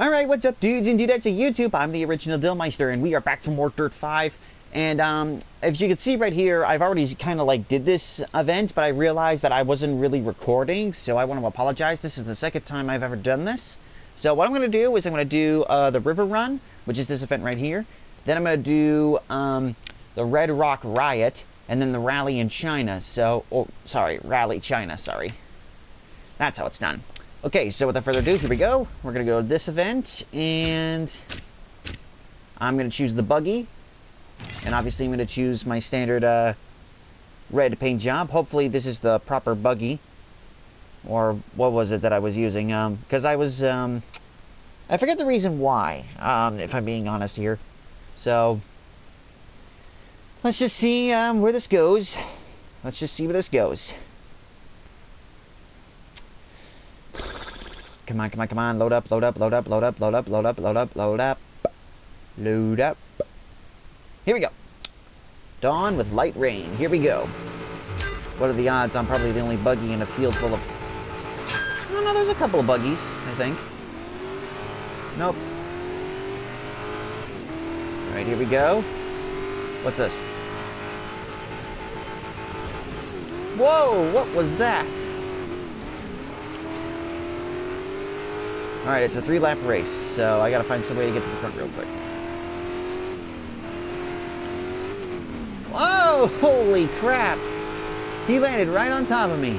Alright, what's up dudes and dudettes of YouTube? I'm the original Dylmyster and we are back from More Dirt 5. And um, as you can see right here, I've already kind of like did this event, but I realized that I wasn't really recording, so I want to apologize. This is the second time I've ever done this. So what I'm going to do is I'm going to do uh, the River Run, which is this event right here. Then I'm going to do um, the Red Rock Riot, and then the Rally in China. So, oh, sorry, Rally China, sorry. That's how it's done. Okay, so without further ado, here we go. We're going to go to this event, and I'm going to choose the buggy. And obviously I'm going to choose my standard uh, red paint job. Hopefully this is the proper buggy. Or what was it that I was using? Because um, I was... Um, I forget the reason why, um, if I'm being honest here. So, let's just see um, where this goes. Let's just see where this goes. Come on, come on, come on. Load up, load up, load up, load up, load up, load up, load up, load up. Load up. Here we go. Dawn with light rain. Here we go. What are the odds I'm probably the only buggy in a field full of... Don't know, there's a couple of buggies, I think. Nope. Alright, here we go. What's this? Whoa, what was that? Alright, it's a three lap race, so I gotta find some way to get to the front real quick. Whoa, holy crap! He landed right on top of me.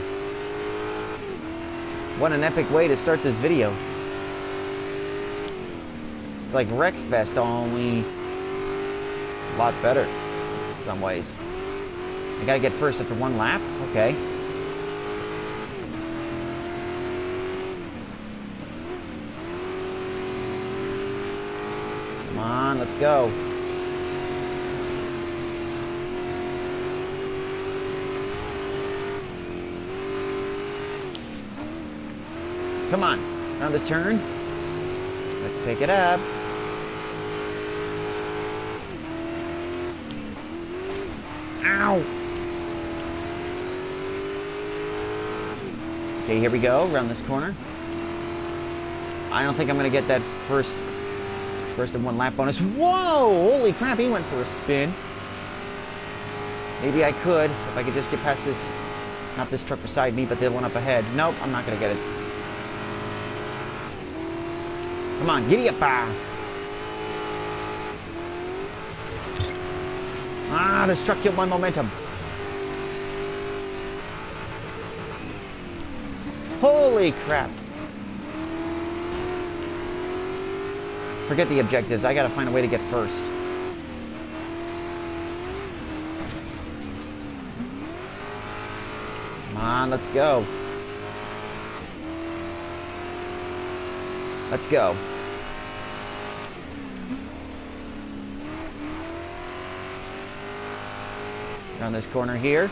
What an epic way to start this video. It's like Wreckfest, only a lot better in some ways. I gotta get first after one lap? Okay. Come on, let's go. Come on, around this turn. Let's pick it up. Ow! Okay, here we go, around this corner. I don't think I'm gonna get that first First and one lap bonus. Whoa! Holy crap, he went for a spin. Maybe I could, if I could just get past this, not this truck beside me, but the one up ahead. Nope, I'm not to get it. Come on, giddy up, ah. Ah, this truck killed my momentum. Holy crap. Forget the objectives. I gotta find a way to get first. Come on, let's go. Let's go. Around this corner here.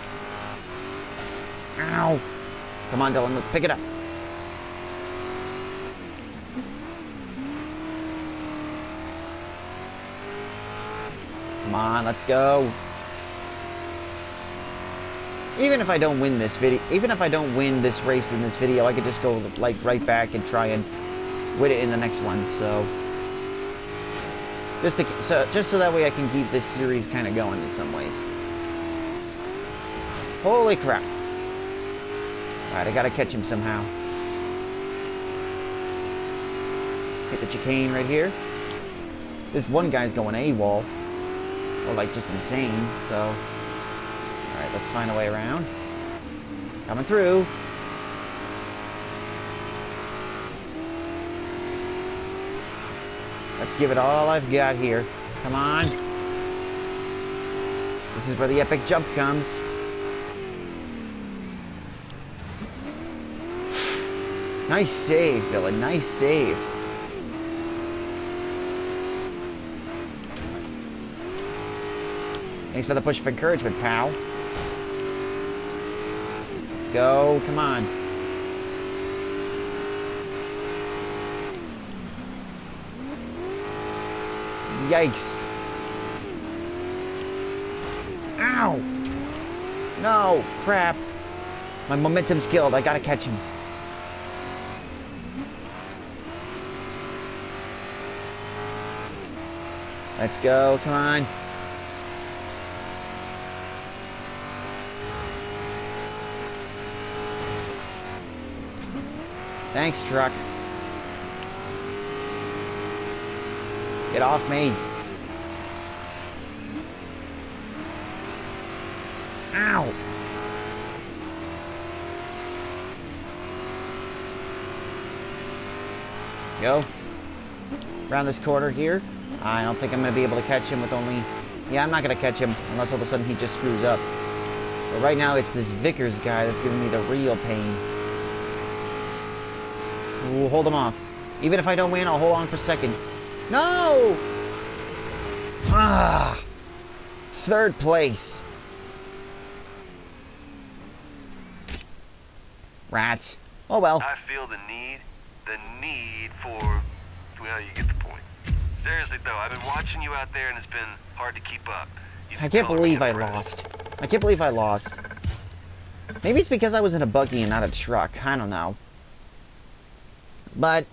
Ow! Come on, Dylan, let's pick it up. Come on, let's go. Even if I don't win this video, even if I don't win this race in this video, I could just go like right back and try and win it in the next one. So just to, so just so that way I can keep this series kind of going in some ways. Holy crap! All right, I gotta catch him somehow. Hit the chicane right here. This one guy's going AWOL or like just insane, so... Alright, let's find a way around. Coming through. Let's give it all I've got here. Come on. This is where the epic jump comes. nice save, Dylan. Nice save. Thanks for the push of encouragement, pal. Let's go. Come on. Yikes. Ow! No! Crap! My momentum's killed. I gotta catch him. Let's go, come on. Thanks, truck. Get off me. Ow! Go. Around this corner here. I don't think I'm going to be able to catch him with only... Yeah, I'm not going to catch him unless all of a sudden he just screws up. But right now it's this Vickers guy that's giving me the real pain. Ooh, hold them off. Even if I don't win, I'll hold on for second. No! Ah! Third place. Rats. Oh well. I feel the need, the need for, well, you get the point. Seriously though, I've been watching you out there and it's been hard to keep up. You I can't believe I lost. I can't believe I lost. Maybe it's because I was in a buggy and not a truck. I don't know. But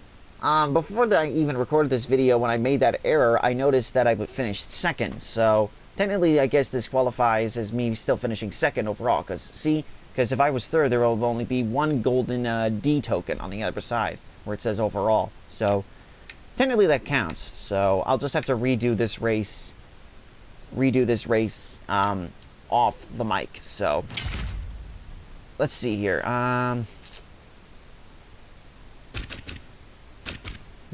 um, before I even recorded this video, when I made that error, I noticed that I finished second. So technically, I guess this qualifies as me still finishing second overall. Because see, because if I was third, there will only be one golden uh, D token on the other side where it says overall. So technically that counts. So I'll just have to redo this race, redo this race um, off the mic. So let's see here. Um,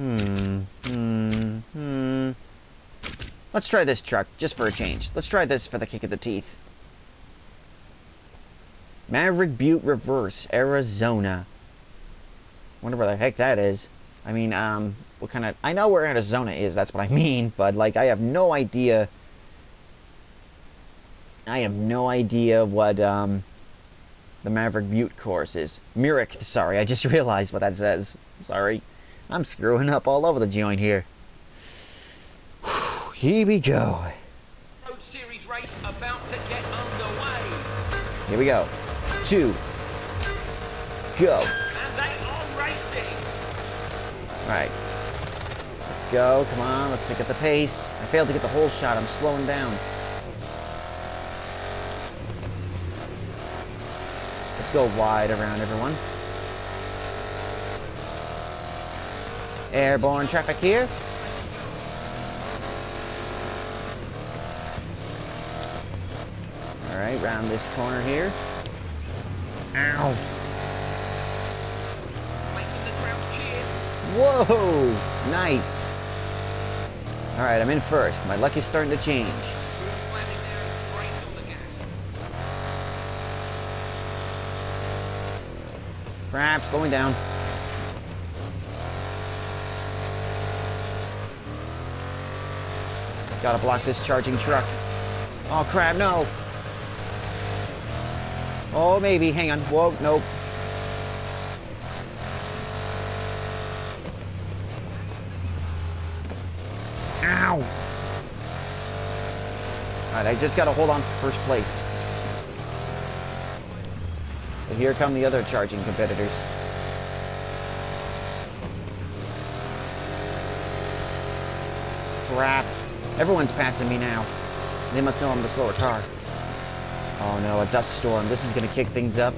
hmm, hmm, hmm. Let's try this truck just for a change. Let's try this for the kick of the teeth. Maverick Butte Reverse, Arizona. Wonder where the heck that is. I mean, um, what kind of... I know where Arizona is, that's what I mean, but, like, I have no idea... I have no idea what, um, the Maverick Butte course is. Murick, sorry, I just realized what that says. Sorry. I'm screwing up all over the joint here. Here we go. Road Series race about to get underway. Here we go. Two. Go. And they are racing. Alright. Let's go. Come on. Let's pick up the pace. I failed to get the whole shot. I'm slowing down. Let's go wide around everyone. Airborne traffic here. Alright, round this corner here. Ow. Whoa! Nice. Alright, I'm in first. My luck is starting to change. Crap, slowing down. Gotta block this charging truck. Oh crap, no! Oh, maybe, hang on. Whoa, nope. Ow! Alright, I just gotta hold on for first place. But here come the other charging competitors. Crap. Everyone's passing me now. They must know I'm the slower car. Oh no, a dust storm. This is gonna kick things up.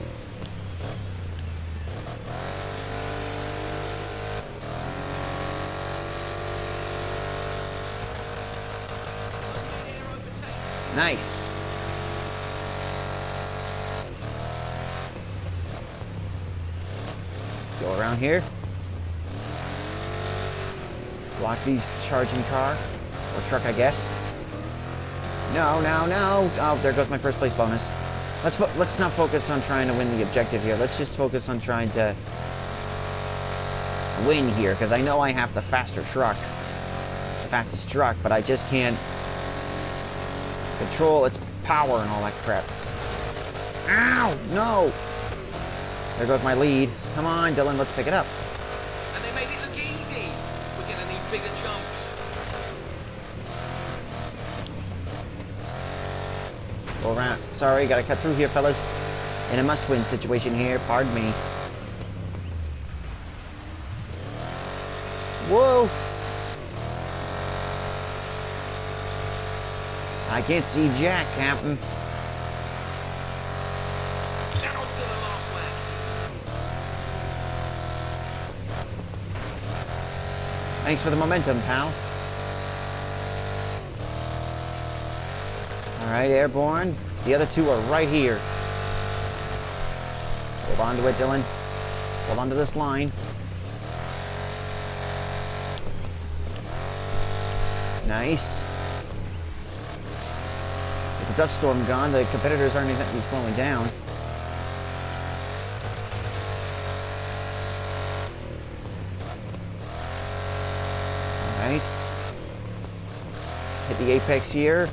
Nice. Let's go around here. Block these charging car. Or truck, I guess. No, no, no. Oh, there goes my first place bonus. Let's let's not focus on trying to win the objective here. Let's just focus on trying to win here, because I know I have the faster truck. The fastest truck, but I just can't control its power and all that crap. Ow! No! There goes my lead. Come on, Dylan, let's pick it up. And they made it look easy. We're going to need bigger jumps. Go around. Sorry, gotta cut through here, fellas. In a must-win situation here. Pardon me. Whoa! I can't see Jack, Captain. Down to the last leg. Thanks for the momentum, pal. Alright, airborne. The other two are right here. Hold on to it, Dylan. Hold on to this line. Nice. With the dust storm gone, the competitors aren't exactly slowing down. Alright. Hit the apex here.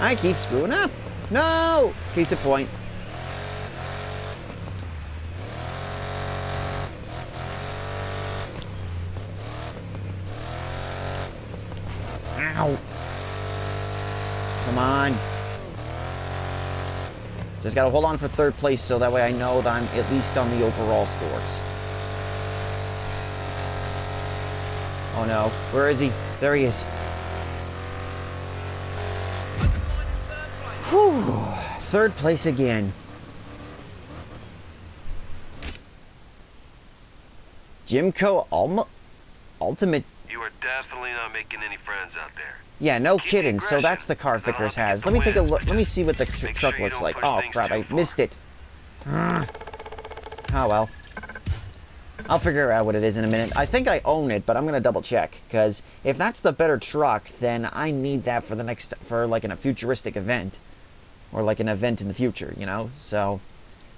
I keep screwing up. No! Case of point. Ow. Come on. Just gotta hold on for third place so that way I know that I'm at least on the overall scores. Oh no. Where is he? There he is. third place. Again. Jimco Ulma Ultimate. You are definitely not making any friends out there. Yeah, no Keep kidding. So that's the car. Vickers has. Let me take a look. Let me see what the tr- truck sure looks like. Oh crap! I far. missed it. Ah. Oh well. I'll figure out what it is in a minute. I think I own it, but I'm gonna double check because if that's the better truck, then I need that for the next for like in a futuristic event, or like an event in the future, you know. So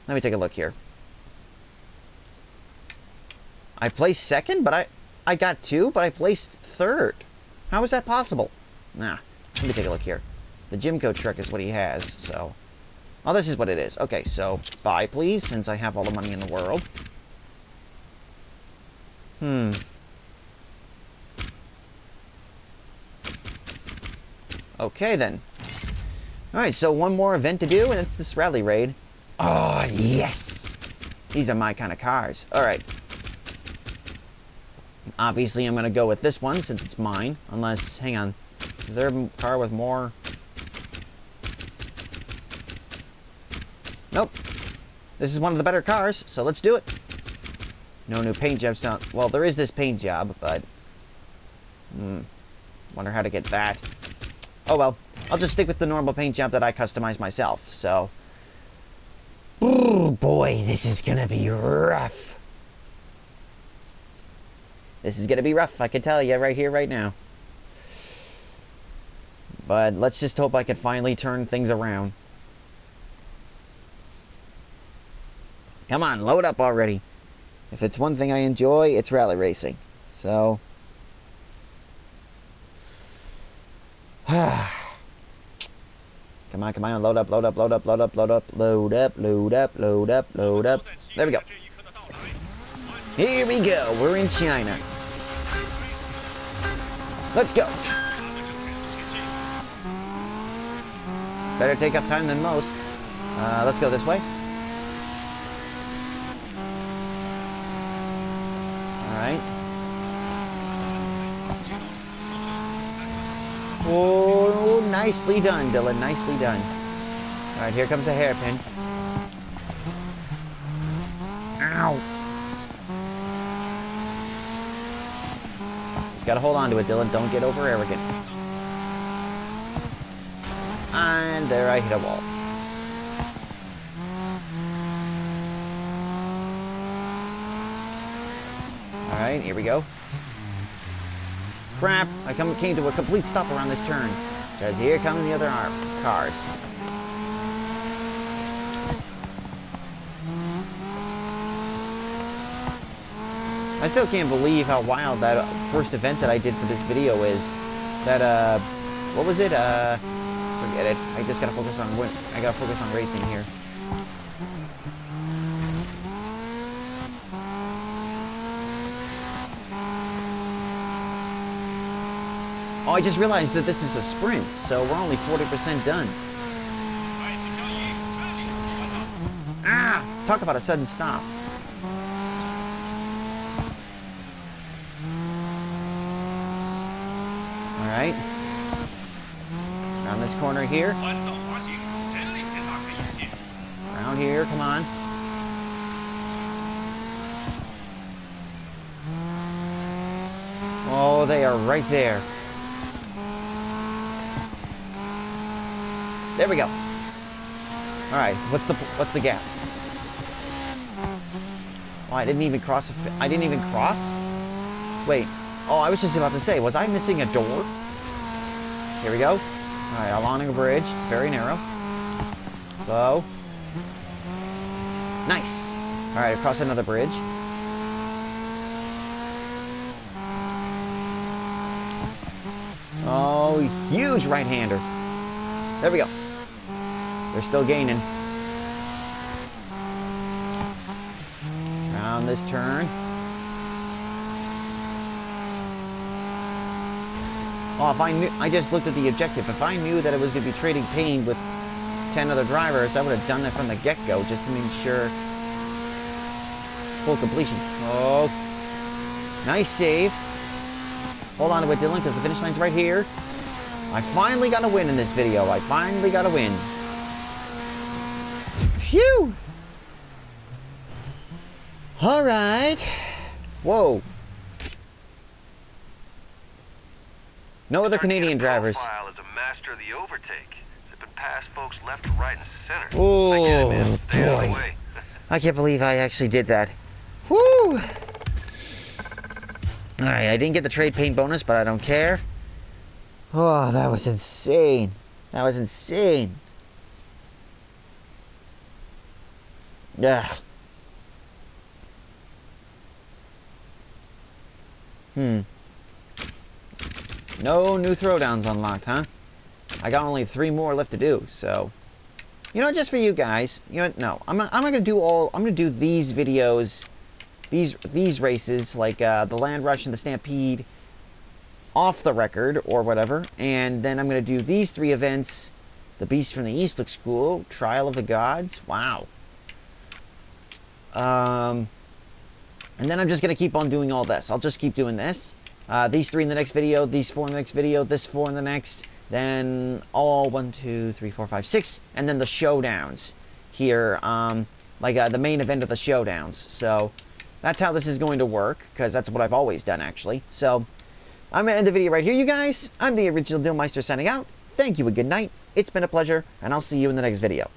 let me take a look here. I placed second, but I I got two, but I placed third. How is that possible? Nah, let me take a look here. The Jimco truck is what he has, so. Oh, this is what it is. Okay, so buy, please, since I have all the money in the world. Hmm. Okay, then. Alright, so one more event to do, and it's this rally raid. Oh, yes! These are my kind of cars. Alright. Obviously, I'm going to go with this one, since it's mine. Unless, hang on. Is there a car with more? Nope. This is one of the better cars, so let's do it. No new paint jobs down. Well, there is this paint job, but... Hmm. Wonder how to get that. Oh well. I'll just stick with the normal paint job that I customized myself, so... Ooh, boy, this is gonna be rough. This is gonna be rough, I can tell you right here, right now. But let's just hope I can finally turn things around. Come on, load up already. If it's one thing I enjoy, it's rally racing. So. come on, come on, load up, load up, load up, load up, load up, load up, load up, load up, load up. There we go. Here we go. We're in China. Let's go. Better take up time than most. Uh, let's go this way. Alright. Oh, nicely done, Dylan. Nicely done. Alright, here comes a hairpin. Ow! Just gotta hold on to it, Dylan. Don't get over arrogant. And there I hit a wall. Alright, here we go. Crap, I come, came to a complete stop around this turn. Because here come the other cars. I still can't believe how wild that first event that I did for this video is. That, uh, what was it? Uh, forget it. I just gotta focus on, I gotta focus on racing here. Oh, I just realized that this is a sprint, so we're only 40% done. Ah! Talk about a sudden stop. Alright. Around this corner here. Around here, come on. Oh, they are right there. There we go. All right, what's the what's the gap? Oh, I didn't even cross. A I didn't even cross. Wait. Oh, I was just about to say, was I missing a door? Here we go. All right, along a bridge. It's very narrow. So, Nice. All right, across another bridge. Oh, huge right-hander. There we go. They're still gaining. Around this turn. Oh, if I knew, I just looked at the objective. If I knew that it was going to be trading pain with 10 other drivers, I would have done that from the get-go just to make sure full completion. Oh, nice save. Hold on to it, Dylan, because the finish line's right here. I finally got a win in this video. I finally got a win. Phew! All right. Whoa. No other Starting to get Canadian drivers. Profile as a master of the overtake. Zipping past folks left, right, and center. Oh, I get it, man. Stay out of the boy. I can't believe I actually did that. Woo! Alright, I didn't get the trade paint bonus, but I don't care. Oh, that was insane. That was insane. Yeah. Hmm. No new throwdowns unlocked, huh? I got only three more left to do, so... You know, just for you guys. You know, no, I'm not, I'm not gonna do all. I'm gonna do these videos, these these races like uh, the Land Rush and the Stampede, off the record or whatever, and then I'm gonna do these three events. The Beast from the East looks cool. Trial of the Gods. Wow. Um, and then I'm just gonna keep on doing all this. I'll just keep doing this. Uh, these three in the next video. These four in the next video. This four in the next then all one, two, three, four, five, six, and then the showdowns here, um, like uh, the main event of the showdowns. So that's how this is going to work, because that's what I've always done, actually. So I'm going to end the video right here, you guys. I'm the original Dylmyster signing out. Thank you and good night. It's been a pleasure, and I'll see you in the next video.